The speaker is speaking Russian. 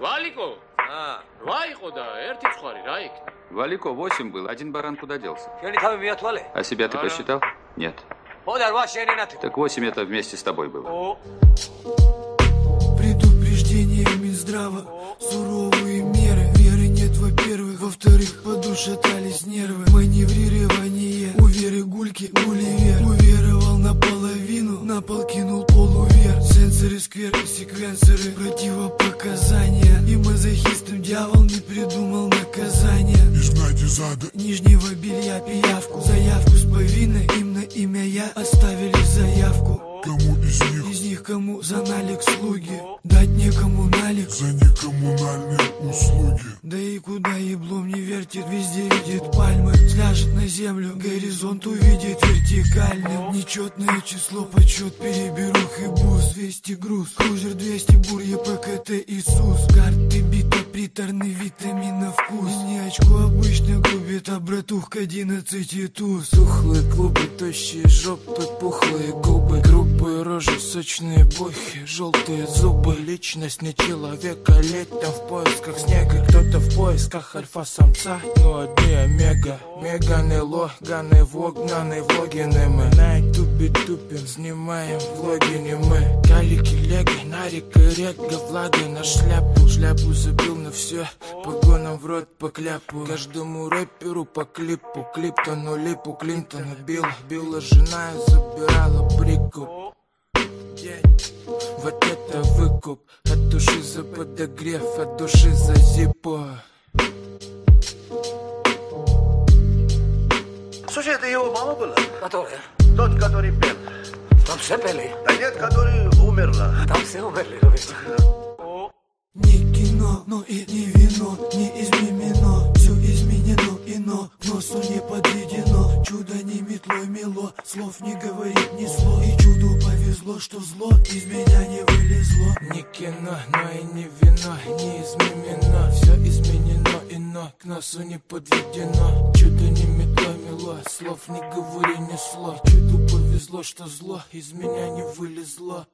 Валико! А. Валико, да, эрти цухари, райк. Валико восемь был, один баран куда делся? А себя ты посчитал? Нет. Так восемь это вместе с тобой было. Предупреждение Минздрава, суровые меры. Веры нет, во-первых, во-вторых, подушатались нервы. Маневрирование, уверы гульки, гуливер наполовину На пол кинул полувер. Сенсоры, скверы, секвенсоры. Противопоказания И мазохистам дьявол не придумал наказания. Изгнать из ада. Нижнего белья пиявку Заявку с повинной. Им на имя я оставили заявку. Кому из них из них кому за налик слуги Дать некому налик за некоммунальные услуги. Да и куда еблом не вертит Везде видит пальмы Сляжет на землю Горизонт увидит вертикальным. Нечетное число Подсчет переберух и бус 200 груз Крузер 200 бур ЕПКТ Иисус. Карты бита приторный витамин на вкус. Не очко обычно губит А братух к 11 туз. Тухлые клубы, тощие жопы Пухлые губы, грубые рожи Сочные бохи, желтые зубы. Личность не человека Летом в поисках снега. Кто-то в поисках альфа-самца Но одни омега. Меганы, логаны, вогнаны, влогины мы. На ютубе тупим, снимаем влоги не мы. Калики, нарик и рега Влага на шляпу, шляпу забил на все Погоном в рот по кляпу Каждому рэперу по клипу Клип тонули по Клинтона бил Била жена и забирала прикуп. Вот это выкуп От души за подогрев, от души за зипо Слушай, это его мама была? которая? Тот, который пел. Там сепели. Да нет, который умерла. там все умерли, рович. Не кино, но и не вино Не изменено, все изменено Ино, к носу не подведено Чудо не метлой мело Слов не говорит ни слов. И чуду повезло, что зло Из меня не вылезло Не кино, но и не вино Не изменено, все изменено Ино, к носу не подведено. Чудо не метлой мело Слов не говори ни слов. Чуду повезло, что зло Из меня не вылезло